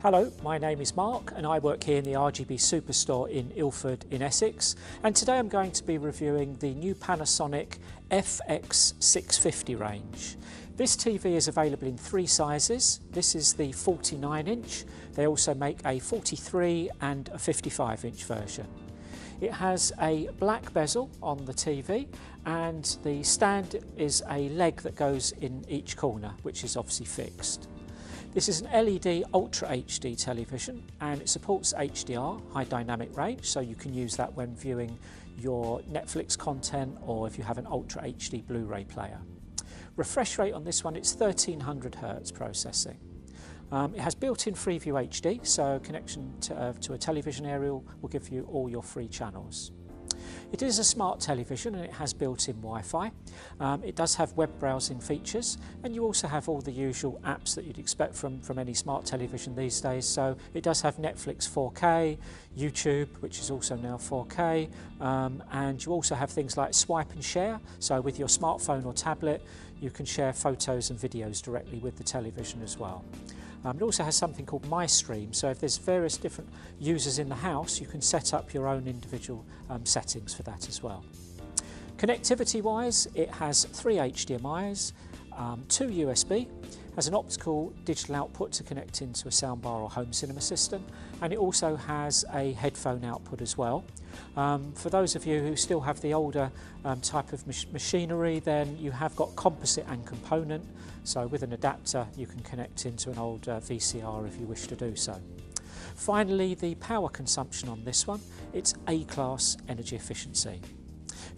Hello, my name is Mark and I work here in the RGB Superstore in Ilford in Essex and today I'm going to be reviewing the new Panasonic FX650 range. This TV is available in three sizes. This is the 49 inch. They also make a 43 and a 55 inch version. It has a black bezel on the TV and the stand is a leg that goes in each corner which is obviously fixed. This is an LED Ultra HD television and it supports HDR, high dynamic range, so you can use that when viewing your Netflix content or if you have an Ultra HD Blu-ray player. Refresh rate on this one, it's 1300 Hz processing. Um, it has built-in Freeview HD, so connection to, uh, to a television aerial will give you all your free channels. It is a smart television and it has built-in Wi-Fi. Um, it does have web browsing features and you also have all the usual apps that you'd expect from, from any smart television these days. So it does have Netflix 4K, YouTube, which is also now 4K, um, and you also have things like swipe and share. So with your smartphone or tablet, you can share photos and videos directly with the television as well. Um, it also has something called MyStream, so if there's various different users in the house, you can set up your own individual um, settings for that as well. Connectivity wise, it has three HDMIs, um, two USB, has an optical digital output to connect into a soundbar or home cinema system, and it also has a headphone output as well. Um, for those of you who still have the older um, type of mach machinery, then you have got composite and component, so with an adapter you can connect into an old uh, VCR if you wish to do so. Finally, the power consumption on this one, it's A-class energy efficiency.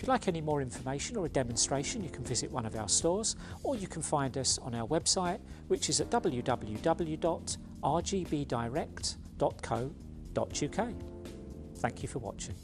If you'd like any more information or a demonstration, you can visit one of our stores or you can find us on our website, which is at www.rgbdirect.co.uk. Thank you for watching.